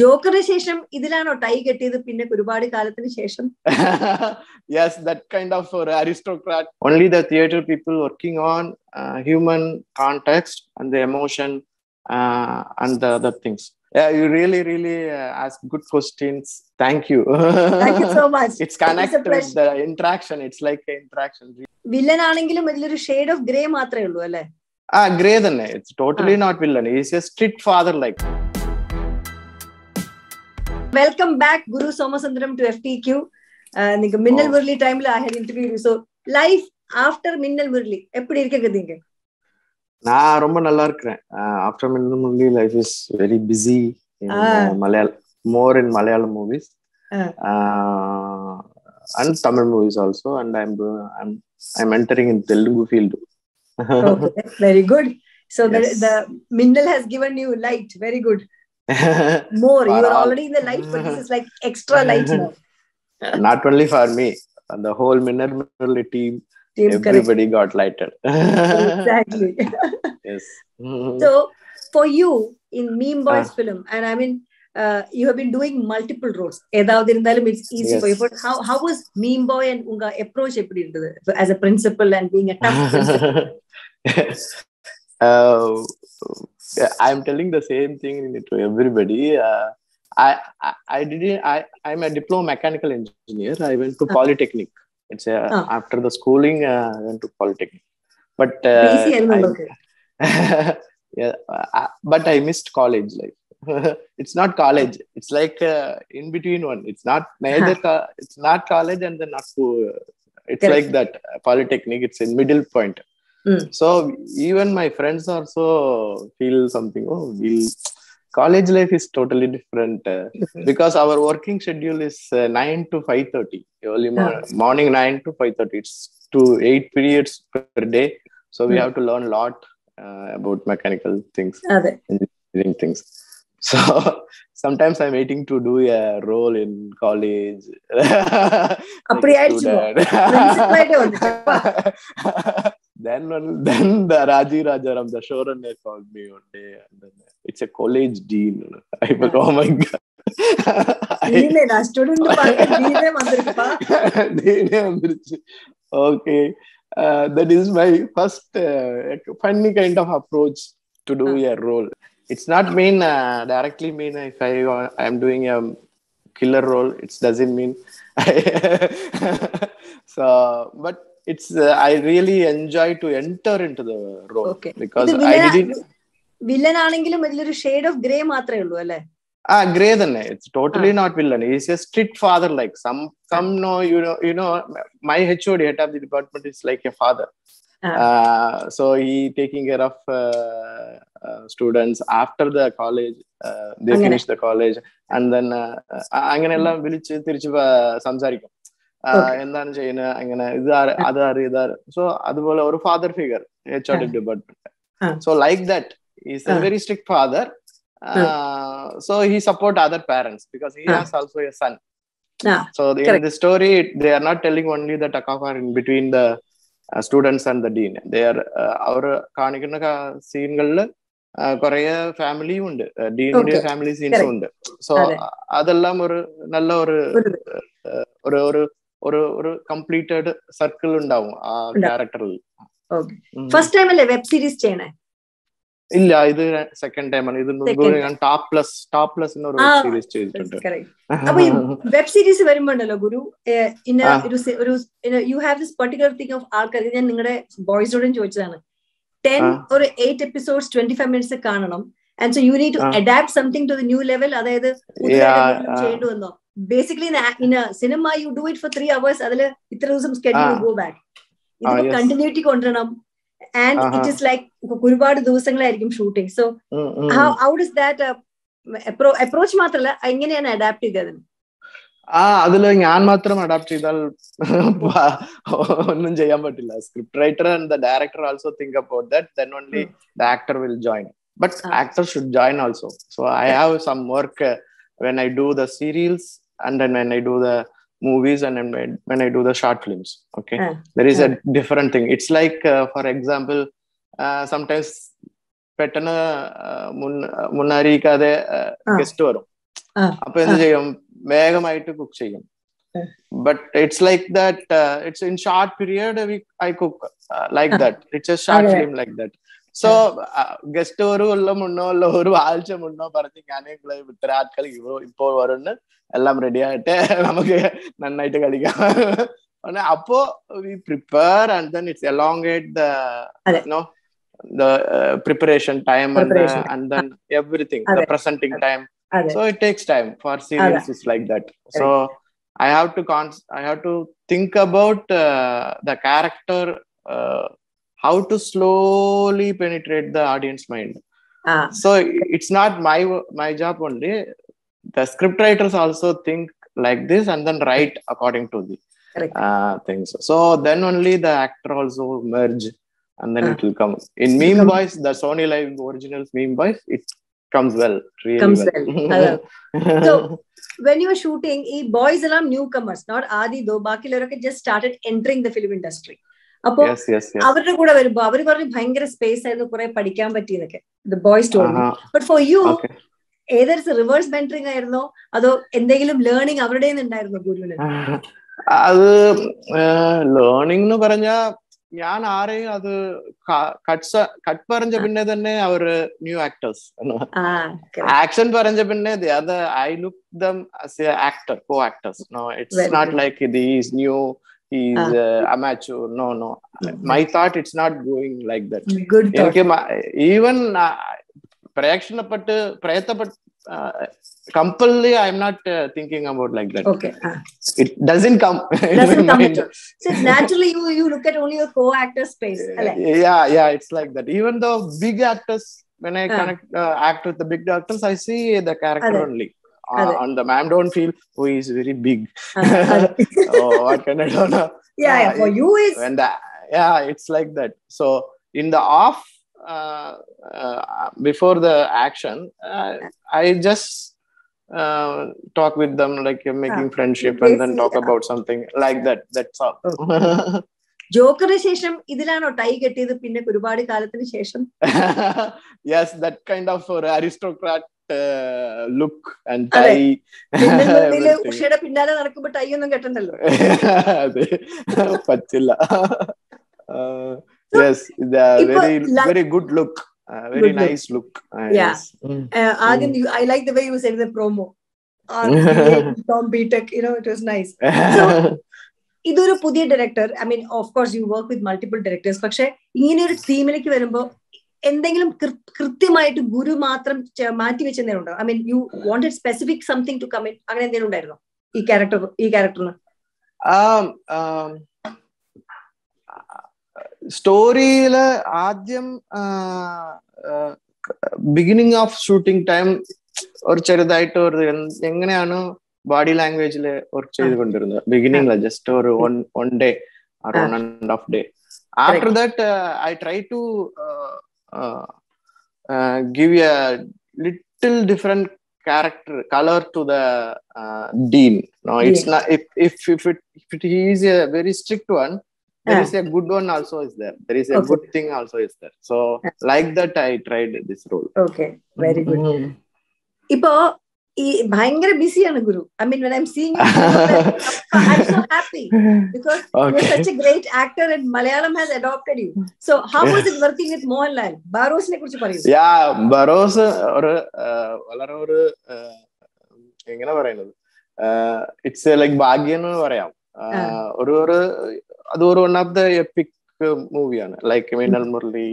ജോക്കറിന് ശേഷം ഇതിലാണോ ടൈ കെട്ടിയത് പിന്നെ ഒരുപാട് കാലത്തിന് ശേഷം yes that kind of uh, aristocrat only the theater people working on uh, human context and the emotion uh, and the other things yeah you really really uh, ask good questions thank you thank you so much it's connected with pleasure. the interaction it's like an interaction villain ആണെങ്കിലും അതിലൊരു shade of grey മാത്രമേ ഉള്ളൂ അല്ലെ ah grey തന്നെ it's totally not villain he's a strict father like Welcome back Guru Somasundaram to F T Q நீங்க மின்னல். முரளி டைம்ல I hate interview so life after Minnal Murali எப்படி இருக்குங்க நீங்க நான் ரொம்ப நல்லா இருக்கிறேன். After Minnal movie life is very busy. Malayala more in Malayalam movies. And Tamil movies also and I'm I'm I'm entering in Telugu field very good. So the, Yes. the minnal has given you light. Very good. more you are already in the light but this is like extra light now not only for me the whole Minnal Murali team everybody correct. got lighter exactly. Yes. Mm-hmm. So for you in meme ah. boys uh, film and i mean uh, you have been doing multiple roles. It's easy yes. for you. But how how was meme boy and unga approach as a principal and being a tough principal? Uh, I'm telling the same thing to everybody. Uh, I, I, I didn't. I I'm a diploma mechanical engineer. I went to uh-huh. Polytechnic. It's uh, uh-huh. after the schooling. Uh, I went to Polytechnic, but uh, I, yeah, but I missed college life. it's not college. It's like uh, in between one. It's not neither. Uh-huh. Co- it's not college and then not school. It's Correct. like that Polytechnic. It's a middle point. Mm. So even my friends also feel something. Oh, we'll, college life is totally different uh, because our working schedule is uh, nine to five thirty. Early mor- morning nine to five thirty. It's to eight periods per day. So we Mm. have to learn a lot uh, about mechanical things, അതെ engineering things. So sometimes I'm waiting to do a role in college. then then the Raji Rajaram, the showrunner, called me one day, and then it's a college dean. I was oh my god. okay, uh, that is my first uh, funny kind of approach to do a role. It's not mean uh, directly mean if I uh, I am doing a killer role. It doesn't mean. so, but it's uh, I really enjoy to enter into the role okay. because I didn't. Villain ആണെങ്കിലും അതിലൊരു shade of grey മാത്രമേ ഉള്ളൂ അല്ലേ ആ grey തന്നെ it's not villain villain is a strict father like some some no you you know no my H O D head of the department is like a father Uh, so he taking care of uh, uh, students after the college they finish the college and then angane ella vilichu tirichu samsarikkum എന്താണ് ചെയ്യുന്നത് അങ്ങനെ ഇത് ആര് അത് ആര് ഇത് ആര് so അതുപോലെ ഒരു father figure H R Ah. Department Ah. So like that is a Ah. Very strict father so he support other parents because he Ah. has also a son Ah, so the, in correct. the story they are not telling only the takafar in between the uh, students and the dean they are അവർ കാണിക്കുന്ന സീനുകളിൽ കുറെ ഫാമിലിയും ഉണ്ട് ഡീനിന്റെ Okay. Family സീൻസും Correct. ഉണ്ട് so അതെ. അതെല്ലാം ഒരു നല്ല ഒരു ഒരു ഒരു ഒരു ഒരു കംപ്ലീറ്റ് കംപ്ലീറ്റഡ് സർക്കിൾ ഉണ്ടാവും ആ ക്യാരക്ടറിൽ. ഫസ്റ്റ് ടൈം അല്ലേ വെബ് സീരീസ് ചെയ്യണേ? ഇല്ല ഇത് സെക്കൻഡ് ടൈം ആണ്. ഇത് ഞാൻ ടോപ്പ് പ്ലസ് ടോപ്പ് പ്ലസ് എന്നൊരു വെബ് സീരീസ് ചെയ്തിട്ടുണ്ട്. അപ്പൊ വെബ് സീരീസ് വരുമ്പോണ്ടല്ലോ ഗുരു ഒരു ഒരു you have this particular thing of ആൾക്കാർക്ക് ഞാൻ നിങ്ങളുടെ ബോയ്സോടും ചോദിച്ചതാണ്. ടെൻ. ഒരു eight episodes twenty five minutes കാണണം and so you need to adapt something to the new level അതായത് ചെയ്യേണ്ടി വന്നോ? Basically in cinema you do it four three hours അതിൽ ഇത്ര ദിവസം സ്കെഡ്യൂൾ. ഗോ ബാക്ക് ഇതിപ്പോ. കണ്ടിന്യൂറ്റി കൊണ്ടുവരണം ആൻഡ്. ഇറ്റ് ഇസ് ലൈക്ക് ഒരുപാട് ദിവസങ്ങളായിരിക്കും shooting so. How does that approach മാത്രമല്ല എങ്ങനെയാണ് അഡാപ്റ്റ് ചെയ്തത് ആ അതിൽ ഞാൻ മാത്രം അഡാപ്റ്റ് ചെയ്താൽ ഒന്നും ചെയ്യാൻ പറ്റില്ല script writer and the director also think about that then only the actor will join but. Actor should join also so I have some work when I do the serials and then when I do the movies and then when I do the short films. Okay, Ah. there is Ah. a different thing. It's like, uh, for example, uh, sometimes പെട്ടെന്ന് മുന്നറിയിക്കാതെ ആ. Guest വരും ആ, അപ്പൊ എന്ത് ചെയ്യും വേഗമായിട്ട് cook ചെയ്യും ആ. But it's like that it's in short period I cook like ആ. ദാറ്റ് ഇറ്റ്സ് എ ഷോർട്ട് അതെ. Film like that so guest ഒരു കൊല്ലം മുന്നോ അല്ല ഒരു ആഴ്ച മുന്നോ പറഞ്ഞ് ഞാൻ ഇത്ര ആൾക്കാർ ഇപ്പോ വരുന്ന എല്ലാം റെഡി ആയിട്ട് നമുക്ക് നന്നായിട്ട് കളിക്കാം അങ്ങനെ അപ്പോ we prepare and then it's elongate the അതെ. No the uh, preparation time and, Preparation. the, and then everything the അതെ. presenting time അതെ so it takes time for serials it's like that so i have to cons- i how to slowly penetrate the audience mind. Ah. So it's not my my job only. The script writers also think like this and then write according to the uh, things. So then only the actor also merge and then ah. it will come. In Meme Boys, the SonyLIV originals Meme Boys it comes well really comes well, well. so when you were shooting boys alarm newcomers not adi though baki just started entering the film industry. അപ്പോ അവരുടെ കൂടെ വരുമ്പോ അവർ പറഞ്ഞു ഭയങ്കര space ആയിരുന്നു കുറെ പഠിക്കാൻ പറ്റിയെന്നൊക്കെ. The boys told uh-huh. But for you ഏതൊരു റിവേഴ്സ് മെന്ററിംഗ് ആയിരുന്നോ? അതോ എന്തെങ്കിലും ലേണിംഗ് അവരുടെ ഉണ്ടായിരുന്നോ ഗുരുവിന്? അത് ലേണിംഗ് എന്ന് പറഞ്ഞ ഞാൻ ആരെയും അത് കട്ട്സ് കട്ട് പറഞ്ഞ പിന്നെ തന്നെ അവർ ന്യൂ ആക്ടേഴ്സ് ആക്ഷൻ പറഞ്ഞ. പിന്നെ I look them as a actor co actors no it's not like these new is അമാച്ചൂർ no know my thought it's not going like that good എനിക്ക് even പ്രേക്ഷണപ്പെട്ട് പ്രയത്നപ്പെട്ട് കമ്പല്ലി I am not thinking about like that okay it doesn't come in Doesn't my come mind. at all. So naturally you you look at only your co-actor space. അല്ലെ yeah yeah it's like that even though big actors when i Ah. connect uh, act with the big actors i see the character Ade. only uh, Ade. on the i don't feel oh he's very big അതെ. oh what can i do now yeah, yeah. For you is when the yeah it's like that so in the off uh, uh, before the action uh, i just uh, talk with them like uh, making friendship and then Basically, talk ah. about something like that that's all ജോക്കറിന് ശേഷം ഇതിലാണോ tie കെട്ടിയത് പിന്നെ ഒരുപാട് കാലത്തിന് ശേഷം yes that kind of uh, aristocrat look and tie ഉഷയുടെ പിന്നാലെ നടക്കുമ്പോ ടൈ ഒന്നും കെട്ടണ്ടല്ലോ? അതെ. പറ്റില്ല. വെരി ഗുഡ് ലുക്ക് ഇതൊരു പുതിയ director I mean of course you work with multiple directors പക്ഷെ ഇങ്ങനെ ഒരു തീമിലേക്ക് വരുമ്പോ എന്തെങ്കിലും കൃത്യമായിട്ട് ഗുരു മാത്രം മാറ്റി വെച്ച എന്തെങ്കിലും ഉണ്ടോ? I mean you wanted specific something to come in അങ്ങനെ എന്തെങ്കിലും ഉണ്ടായിരുന്നോ? ഈ ക്യാരക്ടർ ഈ ക്യാരക്ടറിന് സ്റ്റോറിയിൽ ആദ്യം ബിഗിനിങ് ഓഫ് ഷൂട്ടിംഗ് ടൈം ഒരു ചെറുതായിട്ട് ഒരു എങ്ങനെയാണ് ബോഡി ലാംഗ്വേജിൽ വർക്ക് ചെയ്തുകൊണ്ടിരുന്നത് ബിഗിനിങ് ജസ്റ്റ് ഒരു one one day or Ah. one and half day. After that uh, i Uh, uh, give a little different character color to the uh, dean. No it's not if if if it, if a very strict one there is ah. a good one also is there. There is a okay. good thing also is there. So ah. like that i tried this role. Okay. Very good. Mm-hmm. இப்போ ഭയങ്കര ബിസിയാണ് Guru. I mean when I am seeing I am so happy because you're okay. such a great actor and Malayalam has adopted you. So how was it working with Mohanlal? ബാറോസിനെ കുറിച്ച് പറയൂ. യാ ബറോസ് ഒരു വളരെ ഒരു എങ്ങനെ പറയുന്നത്? ഇറ്റ്സ് ലൈക് ഭാഗ്യം എന്ന് പറയാം. ഒരു ഒരു അത് ഒരു വൺ ഓഫ് ദ എപ്പിക് മൂവിയാണ് like Minnal Murali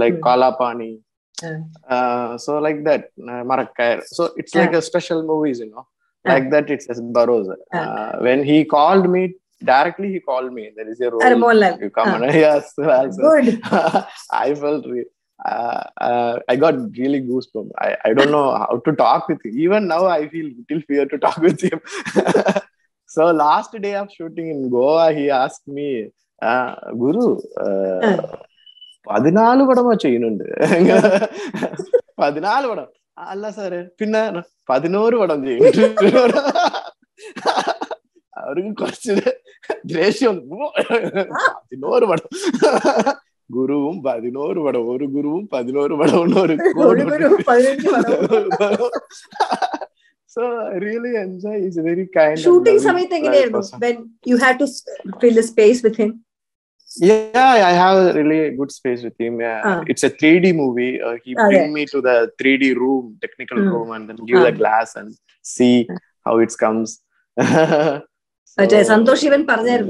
like. Kaalapani Uh, so like that uh, Marakkar. so it's like a special movies you know like that it's Barroz. Uh, when he called me directly he called me there is a role you come and, yes also. good i felt re- uh, uh, I got really goosebumps. I, I don't know how to talk with him. Even now, I feel little fear to talk with him. so last day of shooting in Goa, he asked me, uh, Guru, പതിനാല് പടമോ ചെയ്യുന്നുണ്ട് പതിനാല് പടം അല്ല sir പിന്നെ പതിനോറ് പടം ചെയ്യുന്നുണ്ട് അവർക്ക് കുറച്ച് ദേഷ്യം പതിനോറ് പടം ഗുരുവും പതിനോറ് പടം ഒരു ഗുരുവും പതിനോറ് പടം ഒരു ഒരു ഗുരു പതിനഞ്ച് പടവും. so I really enjoy. He's a very kind. and shooting loving- സമയത്ത് loving എങ്ങനെയായിരുന്നു person. when you had to fill the space with him Yeah, I have a really good space with him. Yeah. Ah. It's a 3D movie. Uh, he Ah, bring me to the 3D room, technical Mm. room, and then give the Ah. glass and see how it comes. But uh, Santosh Sivan parner,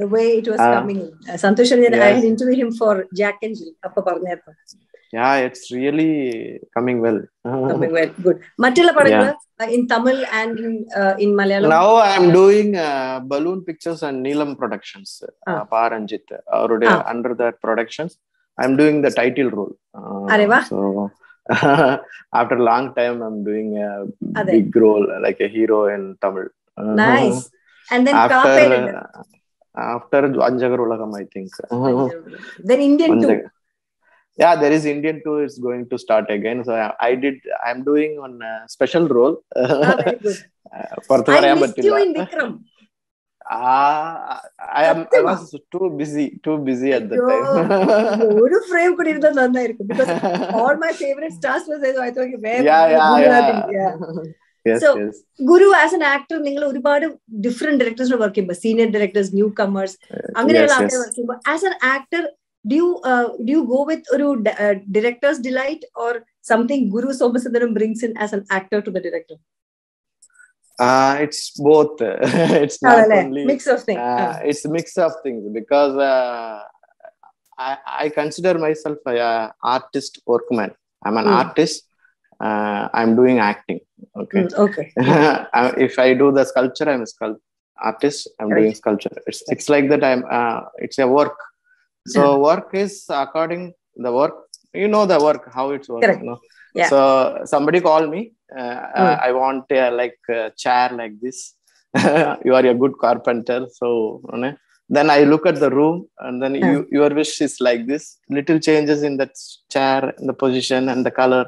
the way it was coming in. Uh, Santosh. I interviewed him for Jack and Jill. Parner. Yeah, it's really coming well. coming well, good. Matila yeah. Uh, in Tamil and in, uh, Malayalam. Now I'm doing uh, Balloon Pictures and Neelam Productions. Pa. Ranjith, uh, ah. ah. under that productions, I'm doing the title role. Uh, so, after a long time, I'm doing a big role, like a hero in Tamil. Nice. Uh-huh. And then after, after Anjagar Ulagam, I think. then Indian 2. Yeah, there is Indian 2. It's going to start again. So I, I did. I'm doing on a uh, special role. Ah, very good. Uh, I missed you in Vikram. Ah, I was too busy too busy, at the time ஒரு frame ಕೂಡ இருந்தா நல்லா இருக்கும் because all my favorite stars were was I thought very yeah, yeah, yeah. yeah. yes, So, yes. Guru as an actor നിങ്ങൾ ഒരുപാട് different ഡയറക്ടേഴ്സിന് work ചെയ്യുമ്പോൾ senior directors new comers അങ്ങനെയുള്ള yes, ആൾക്കാർ yes. വർക്ക് ചെയ്യുമ്പോൾ as an actor do you do you go with ഒരു directors delight or something Guru Somasundaram brings in as an actor to the director Uh, it's both. it's not അതല്ലേ only. Mix of thing Uh, it's a mix of things because uh, I, I consider myself a, uh, artist workman. I'm an Mm. artist. Uh, I'm doing acting. okay mm, okay uh, if i do the sculpture i'm a sculpt artist i'm right. doing sculpture it's, it's like that i'm uh, it's a work so yeah. work is according the work you know the work how it's working no? yeah. so somebody call me uh, uh mm. i want uh, like a chair like this you are a good carpenter so you know? then i look at the room and then yeah. you, your wish is like this little changes in that chair in the position and the color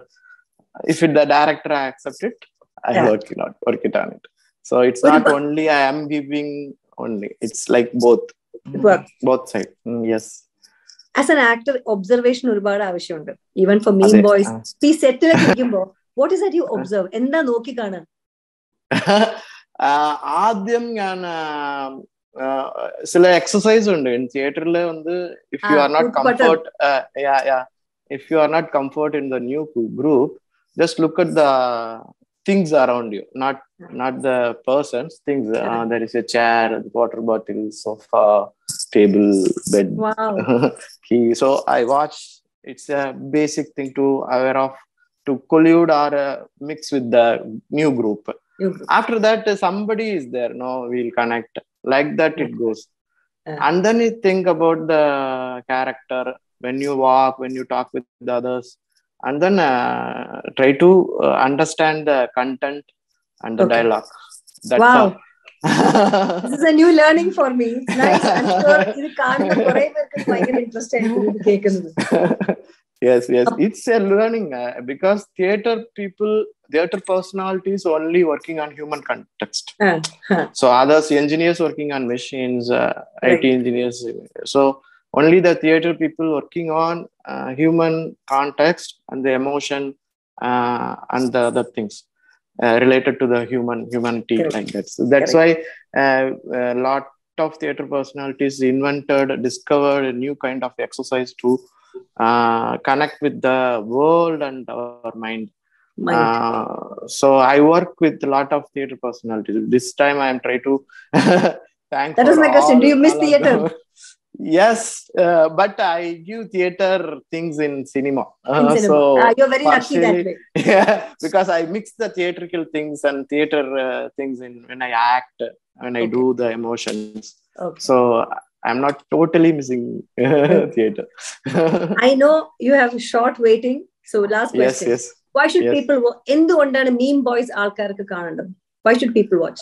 if the director I accept it, I work it out, work it on it. So it's not only I am giving only. It's like both. Both sides. Mm, yes. As an actor, observation even for Meme Boys. Be set to what is that you observe? In the Noki Kana. ஆദ്യം நான் சில exercise உண்டு theatre தியேட்டர்ல வந்து if you are not comfort yeah yeah if you are not comfort in the new group just look at the things around you not not the persons things uh, there is a chair water bottle sofa table bed. Wow. Key. So i watch it's a basic thing to aware of to collude or uh, mix with the new group. Mm-hmm. after that uh, somebody is there no we'll connect. Like that it goes. Uh-huh. and then you think about the character when you walk when you talk with the others and then uh, try to uh, understand the content and the Okay. dialogue that's Wow. all This is a new learning for me. It's nice. I'm sure ഇത് കാണുന്ന കുറെ പേർക്ക് ഇത് ഭയങ്കര interest ആയിരിക്കും ഇത് കേൾക്കുന്നത് yes yes it's a learning uh, because theater people theater personalities only working on human context ആ, ആ. so others engineers working on machines uh, Right. it engineers so only the theater people working on uh, human context and the emotion uh, and the other things uh, related to the human humanity Correct. like that so that's why uh, a lot of theater personalities invented discovered a new kind of exercise to uh, connect with the world and our mind Mind. uh, so I work with a lot of theater personalities. This time I am trying to thank. That was my question. Do you miss theater? Yes, uh, but I do theater things in cinema. Uh, in uh-huh, cinema. So uh, you're very lucky that way. Yeah, because I mix the theatrical things and theater uh, things in when I act, when okay. I do the emotions. Okay. So I'm not totally missing hmm. theater. I know you have a short waiting. So last question. Yes, yes. Why should yes. people watch? Endu ondana meme boys alkarku. Why should people watch?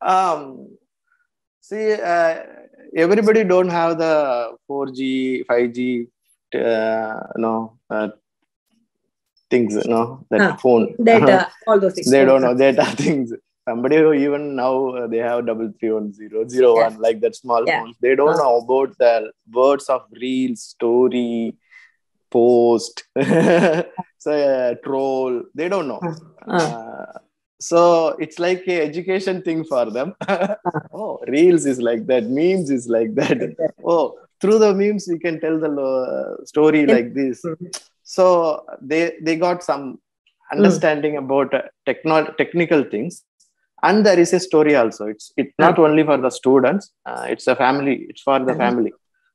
Um, see uh, everybody don't have the 4g 5g uh, no uh, things you know that phone. Data, all those things. they don't know data things. Somebody who even now uh, they have double three one zero zero Yeah. one like that small Yeah. phones. They don't know about the words of real story post. So uh, troll. They don't know. Ah. So it's like a education thing for them. Oh reels is like that. Memes is like that. Oh through the memes we can tell the uh, story like this. So they they got some understanding about uh, techno- technical things. And there is a story also. It's it's not only for the students. Uh, it's a family. It's for the family.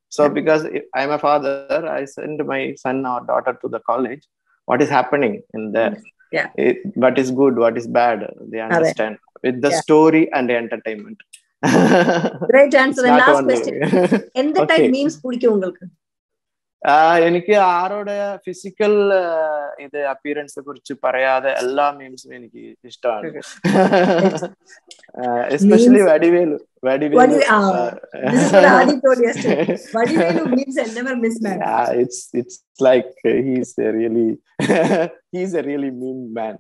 So because i'm a father i send my son or daughter to the college. What is happening in there Yeah. it, what is good what is bad they understand with the Yeah. story and the entertainment great answer Not last only- question എന്ത് Okay. Type memes പിടിക്കും உங்களுக்கு ആഹ് എനിക്ക് ആരോടെ physical ഇത് അപ്പിയറൻസിനെ കുറിച്ച് പറയാതെ എല്ലാ മീംസും എനിക്ക് ഇഷ്ടമാണ് especially Memes- Vadivelu Vadivelu Vadi- ah, this is what Adi told yesterday. Vadivelu memes I never miss man. yeah, it's it's like uh, he's a really he's a really mean man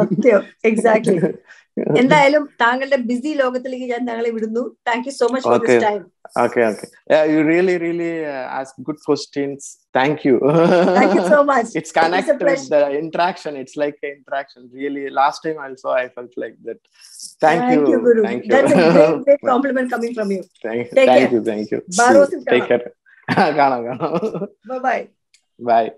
സത്യം എക്സാക്ട്ലി എന്തായാലും താങ്കളുടെ ബിസി ലോകത്തിലേക്ക് ഞാൻ താങ്കളെ വിടുന്നു thank you so much for this Okay. Time okay okay yeah you really really uh, ask good questions thank you thank you so much it's connected with pleasure. the interaction it's like an interaction really last time also i felt like that thank, Thank you, compliment coming from you. Thank, Take thank care. you. Thank you. Take care. Bye bye. Bye.